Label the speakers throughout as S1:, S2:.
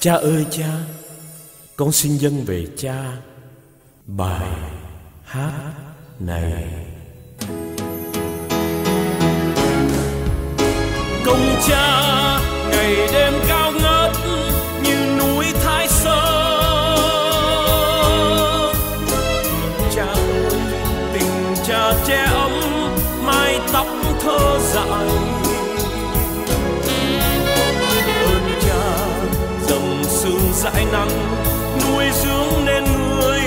S1: Cha ơi cha, Con xin dâng về cha Bài hát này.
S2: Công cha, ngày đêm cao ngất Như núi Thái Sơn. Cha ơi, tình cha che ấm, Mái tóc thơ dại. Sương dãi nắng nuôi dưỡng nên người.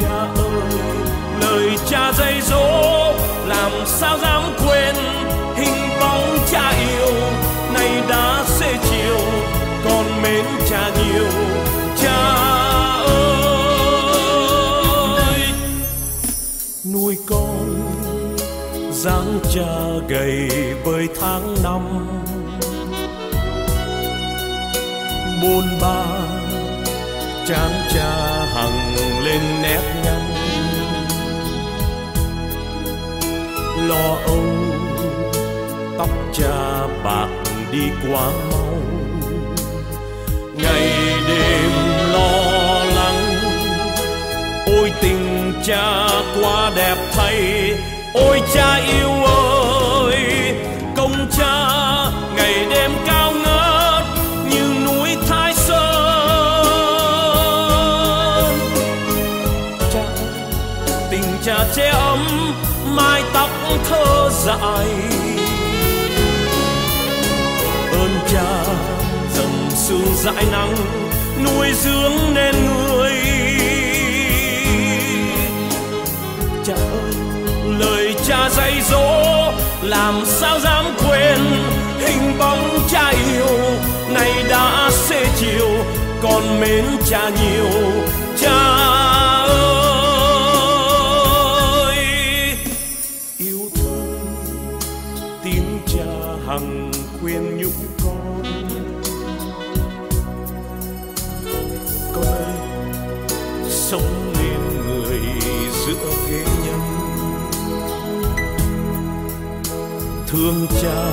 S2: Cha ơi, lời cha dạy dỗ, làm sao dám quên hình bóng cha yêu. Nay đã xế chiều, còn mến cha nhiều. Cha ơi, nuôi con, dáng cha gầy bởi tháng năm. Bôn ba. Chán cha hằng lên nét nhăn. Lo âu, tóc cha bạc đi quá mau. Ngày đêm lo lắng, ôi tình cha quá đẹp thay. Ôi cha yêu ơi thơ dại ơn cha dầm sương dãi nắng, nuôi dưỡng nên người. Cha ơi, lời cha dạy dỗ, làm sao dám quên hình bóng cha yêu. Nay đã xế chiều, còn mến cha nhiều. Cha tiếng cha hằng khuyên nhủ con. Con ơi sống nên người giữa thế nhân. Thương cha,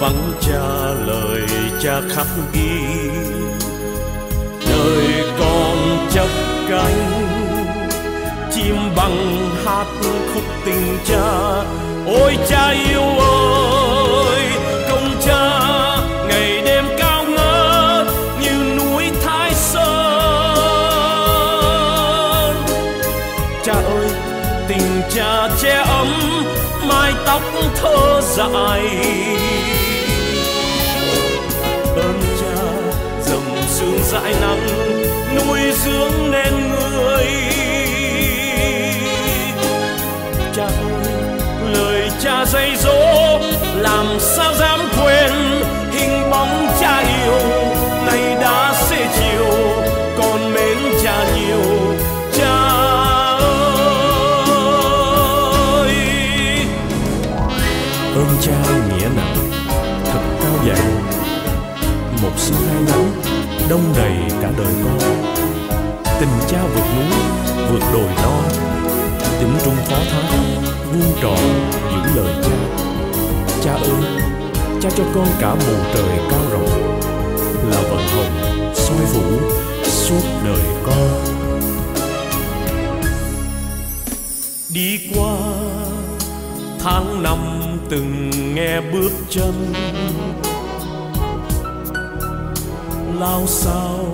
S2: vắng cha lời cha khắc ghi. Đời con chấp cánh, chim bằng hát khúc tình cha ôi cha yêu ơi, công cha, ngày đêm cao ngất như núi thái sơn. Cha ơi, tình cha che ấm, mái tóc thơ dại. Ơn cha
S1: nghĩa nặng, Thật cao dày Một sương hai nắng, Đông đầy cả đời con. Tình cha vượt núi, Vượt đồi non. Tính trung phó thác, Vuông tròn, giữ lời cha. Cha ơi, Cha cho con cả bầu trời cao rộng. Là vận hồng soi vũ, Suốt đời con.
S2: Đi qua tháng năm từng nghe bước chân. Lao sao,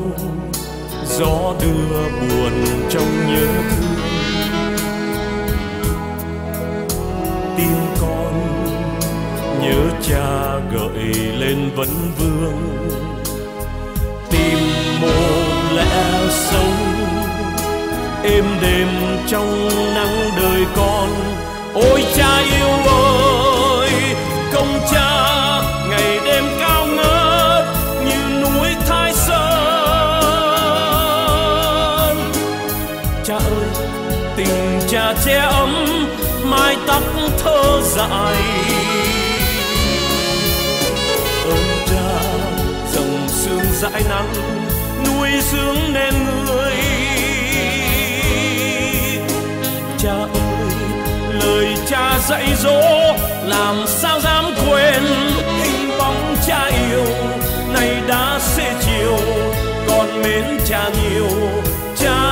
S2: gió đưa buồn trong nhớ. Thương tim con nhớ cha gợi lên vấn vương. Tìm một lẽ sống, êm đêm trong nắng đời con. Ôi cha yêu tình cha che ấm, mái tóc thơ dại. Ơn cha, dòng sương dãi nắng, nuôi dưỡng nên người. Cha ơi, lời cha dạy dỗ, làm sao dám quên hình bóng cha yêu. Nay đã xế chiều còn mến cha nhiều, cha